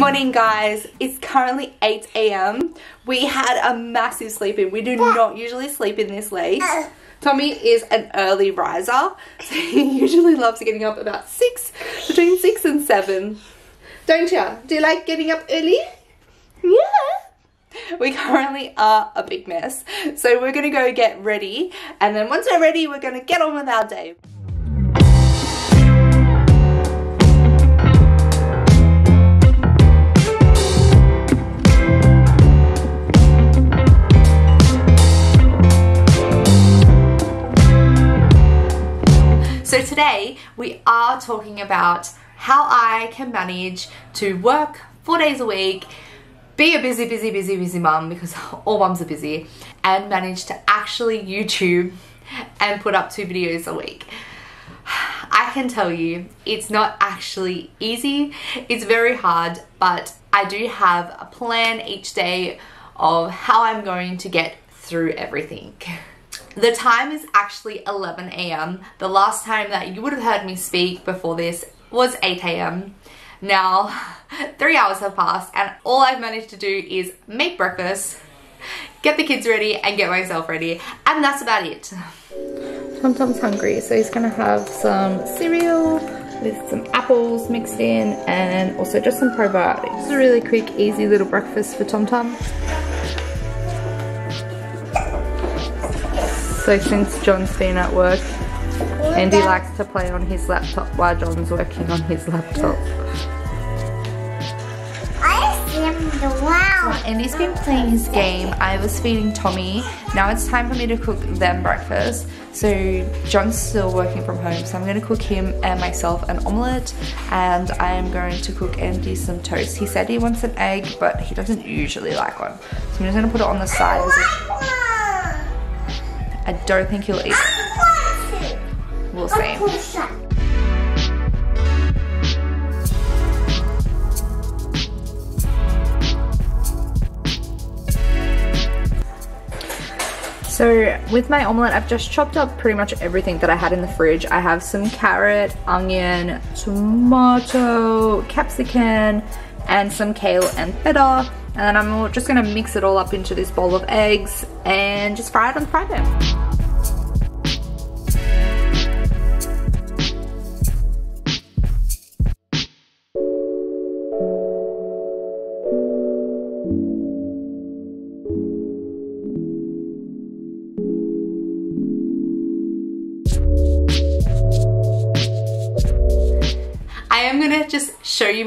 morning guys, it's currently 8 a.m. We had a massive sleep in. We do not usually sleep in this late. Uh. Tommy is an early riser, so he usually loves getting up about 6, between 6 and 7. Don't you? Do you like getting up early? Yeah. We currently are a big mess, so we're gonna go get ready, and then once we're ready, we're gonna get on with our day. So today we are talking about how I can manage to work four days a week, be a busy, busy, busy, busy mum because all mums are busy, and manage to actually YouTube and put up two videos a week. I can tell you it's not actually easy, it's very hard, but I do have a plan each day of how I'm going to get through everything. The time is actually 11 a.m. The last time that you would have heard me speak before this was 8 a.m. Now, three hours have passed and all I've managed to do is make breakfast, get the kids ready and get myself ready and that's about it. Tom Tom's hungry so he's gonna have some cereal with some apples mixed in and also just some probiotics. It's a really quick easy little breakfast for Tom Tom. So since John's been at work, Andy likes to play on his laptop while John's working on his laptop. I see him wow. Andy's been playing his game. I was feeding Tommy. Now it's time for me to cook them breakfast. So John's still working from home, so I'm going to cook him and myself an omelette, and I am going to cook Andy some toast. He said he wants an egg, but he doesn't usually like one. So I'm just going to put it on the side I don't think he'll eat. We'll see. So with my omelette, I've just chopped up pretty much everything that I had in the fridge. I have some carrot, onion, tomato, capsicum, and some kale and feta. And then I'm just gonna mix it all up into this bowl of eggs and just fry it on the fry pan.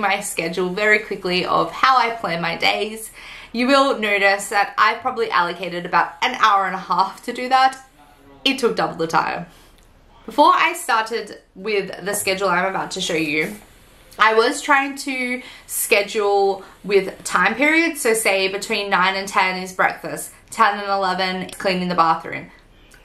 My schedule very quickly of how I plan my days. You will notice that I probably allocated about an hour and a half to do that. It took double the time. Before I started with the schedule I'm about to show you, I was trying to schedule with time periods. So say between 9 and 10 is breakfast, 10 and 11 cleaning the bathroom.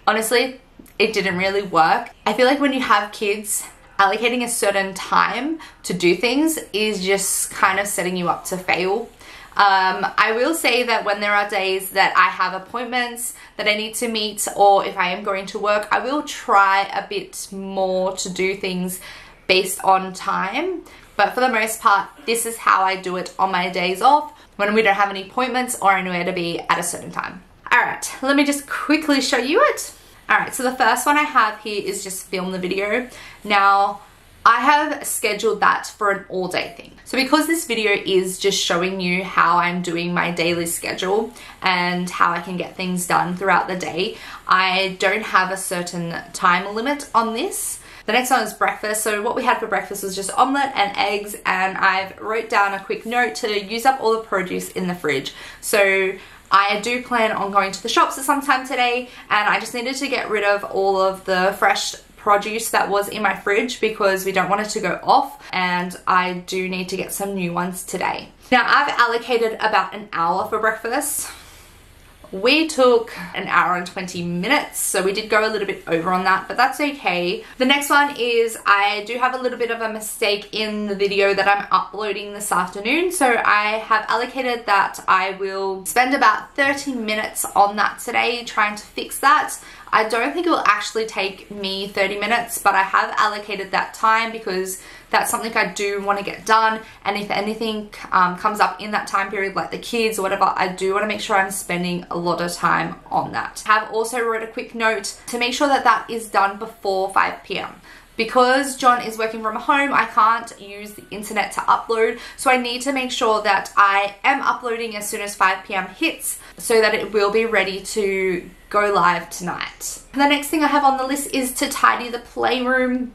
Honestly, it didn't really work. I feel like when you have kids, allocating a certain time to do things is just kind of setting you up to fail. Um, I will say that when there are days that I have appointments that I need to meet or if I am going to work, I will try a bit more to do things based on time. But for the most part, this is how I do it on my days off when we don't have any appointments or anywhere to be at a certain time. All right, let me just quickly show you it. Alright, so the first one I have here is just film the video. Now, I have scheduled that for an all day thing. So because this video is just showing you how I'm doing my daily schedule and how I can get things done throughout the day, I don't have a certain time limit on this. The next one is breakfast. So what we had for breakfast was just omelette and eggs and I've wrote down a quick note to use up all the produce in the fridge. So I do plan on going to the shops at some time today and I just needed to get rid of all of the fresh produce that was in my fridge because we don't want it to go off and I do need to get some new ones today. Now I've allocated about an hour for breakfast we took an hour and 20 minutes, so we did go a little bit over on that, but that's okay. The next one is I do have a little bit of a mistake in the video that I'm uploading this afternoon, so I have allocated that I will spend about 30 minutes on that today trying to fix that. I don't think it will actually take me 30 minutes, but I have allocated that time because that's something I do want to get done. And if anything um, comes up in that time period, like the kids or whatever, I do want to make sure I'm spending a lot of time on that. I have also wrote a quick note to make sure that that is done before 5 p.m. Because John is working from home, I can't use the internet to upload. So I need to make sure that I am uploading as soon as 5 p.m. hits so that it will be ready to go live tonight. The next thing I have on the list is to tidy the playroom.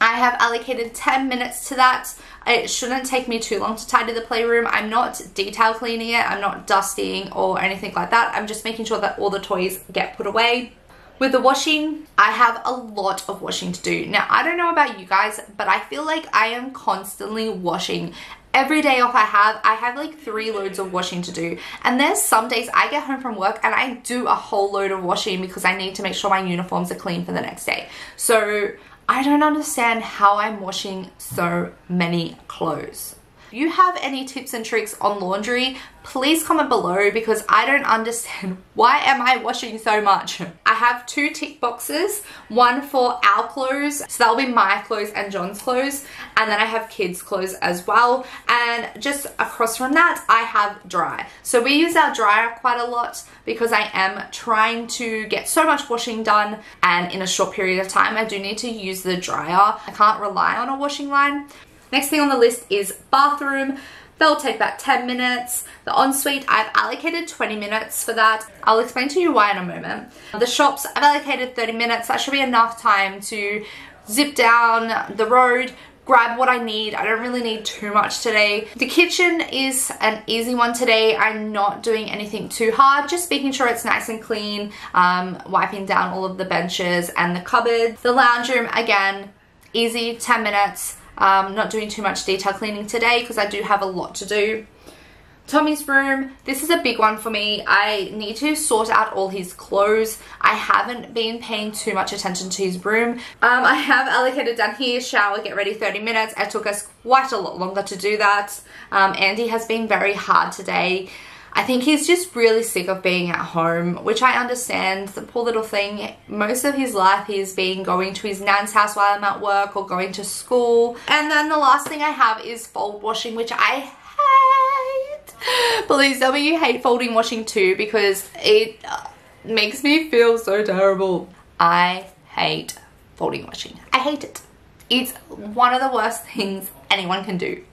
I have allocated 10 minutes to that. It shouldn't take me too long to tidy the playroom. I'm not detail cleaning it, I'm not dusting or anything like that. I'm just making sure that all the toys get put away. With the washing, I have a lot of washing to do. Now, I don't know about you guys, but I feel like I am constantly washing every day off I have, I have like three loads of washing to do. And there's some days I get home from work and I do a whole load of washing because I need to make sure my uniforms are clean for the next day. So I don't understand how I'm washing so many clothes. You have any tips and tricks on laundry, please comment below because I don't understand why am I washing so much. I have two tick boxes, one for our clothes, so that'll be my clothes and John's clothes, and then I have kids clothes as well, and just across from that I have dry. So we use our dryer quite a lot because I am trying to get so much washing done and in a short period of time I do need to use the dryer. I can't rely on a washing line. Next thing on the list is bathroom. That'll take about 10 minutes. The ensuite, I've allocated 20 minutes for that. I'll explain to you why in a moment. The shops, I've allocated 30 minutes. That should be enough time to zip down the road, grab what I need. I don't really need too much today. The kitchen is an easy one today. I'm not doing anything too hard, just making sure it's nice and clean, um, wiping down all of the benches and the cupboards. The lounge room, again, easy, 10 minutes. Um, not doing too much detail cleaning today because I do have a lot to do. Tommy's room, this is a big one for me. I need to sort out all his clothes. I haven't been paying too much attention to his room. Um, I have allocated down here, shower, get ready 30 minutes. It took us quite a lot longer to do that. Um, Andy has been very hard today. I think he's just really sick of being at home, which I understand. The poor little thing, most of his life he's been going to his nan's house while I'm at work or going to school. And then the last thing I have is fold washing, which I hate. Please tell me you hate folding washing too because it uh, makes me feel so terrible. I hate folding washing. I hate it. It's one of the worst things anyone can do.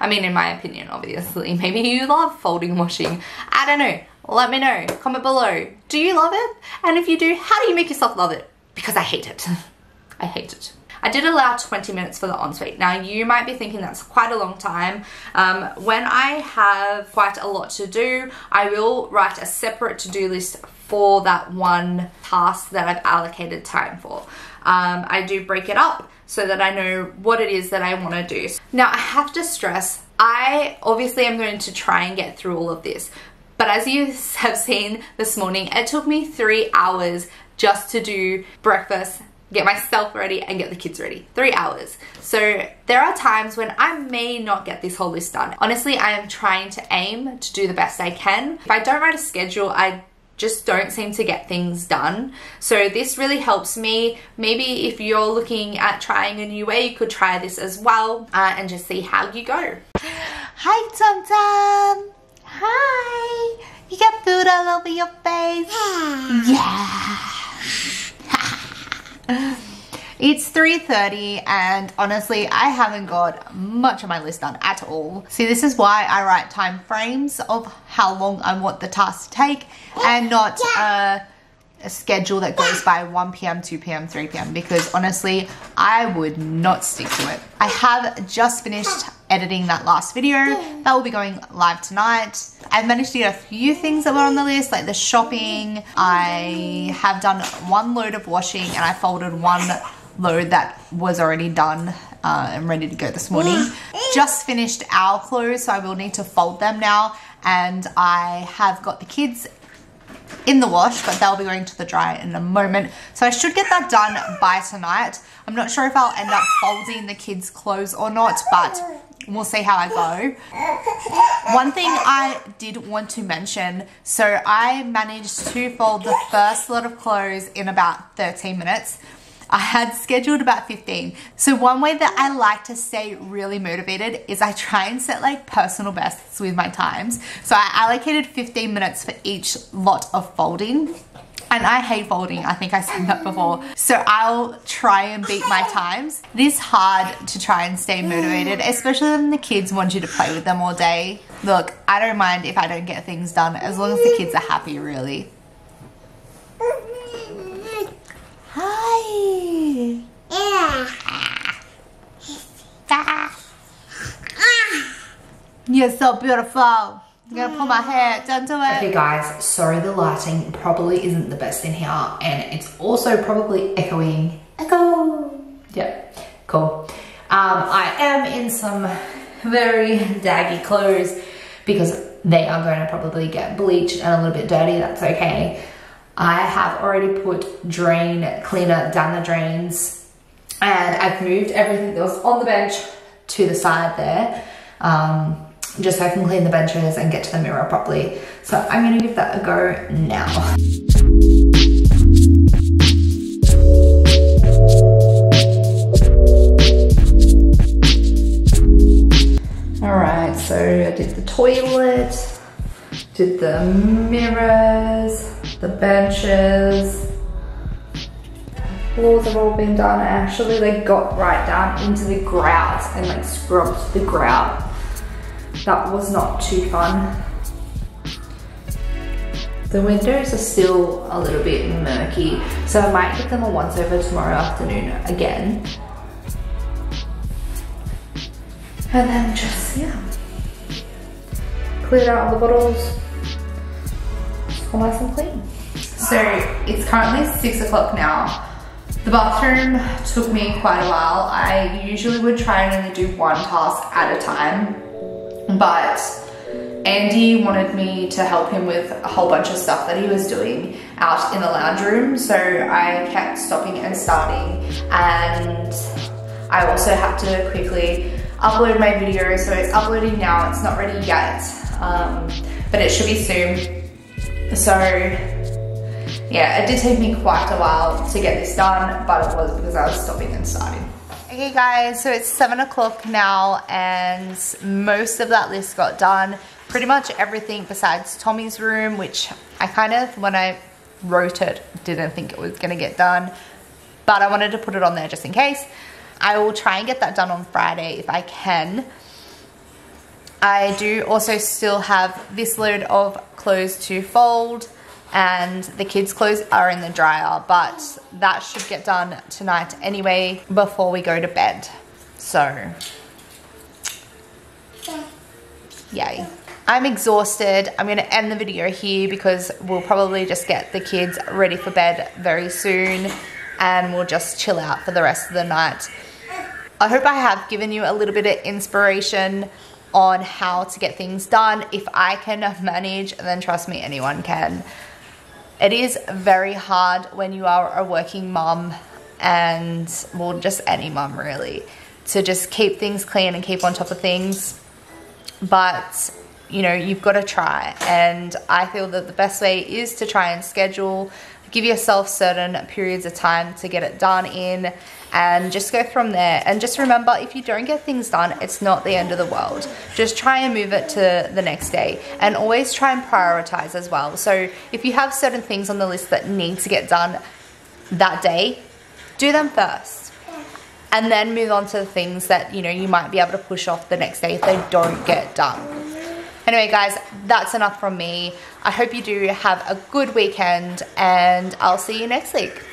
I mean, in my opinion, obviously. Maybe you love folding washing. I don't know. Let me know. Comment below. Do you love it? And if you do, how do you make yourself love it? Because I hate it. I hate it. I did allow 20 minutes for the ensuite. Now you might be thinking that's quite a long time. Um, when I have quite a lot to do, I will write a separate to-do list for that one task that I've allocated time for. Um, I do break it up so that I know what it is that I want to do. Now I have to stress, I obviously am going to try and get through all of this. But as you have seen this morning, it took me three hours just to do breakfast, get myself ready and get the kids ready. Three hours. So there are times when I may not get this whole list done. Honestly, I am trying to aim to do the best I can. If I don't write a schedule, I just don't seem to get things done. So this really helps me. Maybe if you're looking at trying a new way, you could try this as well uh, and just see how you go. Hi, Tom Tom. Hi. You got food all over your face. yeah. It's 3.30 and honestly, I haven't got much of my list done at all. See, this is why I write time frames of how long I want the task to take and not a, uh, a schedule that goes by 1 p.m., 2 p.m., 3 p.m. because honestly, I would not stick to it. I have just finished editing that last video. That will be going live tonight. I've managed to get a few things that were on the list, like the shopping. I have done one load of washing and I folded one load that was already done uh, and ready to go this morning. Just finished our clothes, so I will need to fold them now. And I have got the kids in the wash, but they'll be going to the dryer in a moment. So I should get that done by tonight. I'm not sure if I'll end up folding the kids' clothes or not, but we'll see how I go. One thing I did want to mention, so I managed to fold the first lot of clothes in about 13 minutes. I had scheduled about 15. So one way that I like to stay really motivated is I try and set like personal bests with my times. So I allocated 15 minutes for each lot of folding. And I hate folding, I think I said that before. So I'll try and beat my times. It is hard to try and stay motivated, especially when the kids want you to play with them all day. Look, I don't mind if I don't get things done as long as the kids are happy, really. Hi. You're so beautiful. I'm gonna pull my hair, don't do it. Okay guys, sorry the lighting probably isn't the best in here and it's also probably echoing. Echo! Yep, cool. Um, I am in some very daggy clothes because they are going to probably get bleached and a little bit dirty, that's okay. I have already put drain cleaner down the drains and I've moved everything that was on the bench to the side there. Um, just so I can clean the benches and get to the mirror properly. So I'm gonna give that a go now. All right, so I did the toilet, did the mirrors, the benches, floors have all been done. I actually like got right down into the grout and like scrubbed the grout that was not too fun. The windows are still a little bit murky, so I might give them a once over tomorrow afternoon again. And then just, yeah, clear out all the bottles. All nice and clean. So it's currently six o'clock now. The bathroom took me quite a while. I usually would try and only do one task at a time but Andy wanted me to help him with a whole bunch of stuff that he was doing out in the lounge room. So I kept stopping and starting and I also had to quickly upload my video. So it's uploading now, it's not ready yet, um, but it should be soon. So yeah, it did take me quite a while to get this done, but it was because I was stopping and starting. Okay guys, so it's seven o'clock now and most of that list got done. Pretty much everything besides Tommy's room, which I kind of, when I wrote it, didn't think it was gonna get done, but I wanted to put it on there just in case. I will try and get that done on Friday if I can. I do also still have this load of clothes to fold and the kids' clothes are in the dryer, but that should get done tonight anyway before we go to bed. So, yay. I'm exhausted. I'm gonna end the video here because we'll probably just get the kids ready for bed very soon and we'll just chill out for the rest of the night. I hope I have given you a little bit of inspiration on how to get things done. If I can manage, then trust me, anyone can. It is very hard when you are a working mom and, well, just any mom really, to just keep things clean and keep on top of things. But, you know, you've got to try. And I feel that the best way is to try and schedule, give yourself certain periods of time to get it done in and just go from there. And just remember, if you don't get things done, it's not the end of the world. Just try and move it to the next day and always try and prioritize as well. So if you have certain things on the list that need to get done that day, do them first. And then move on to the things that, you know, you might be able to push off the next day if they don't get done. Anyway, guys, that's enough from me. I hope you do have a good weekend and I'll see you next week.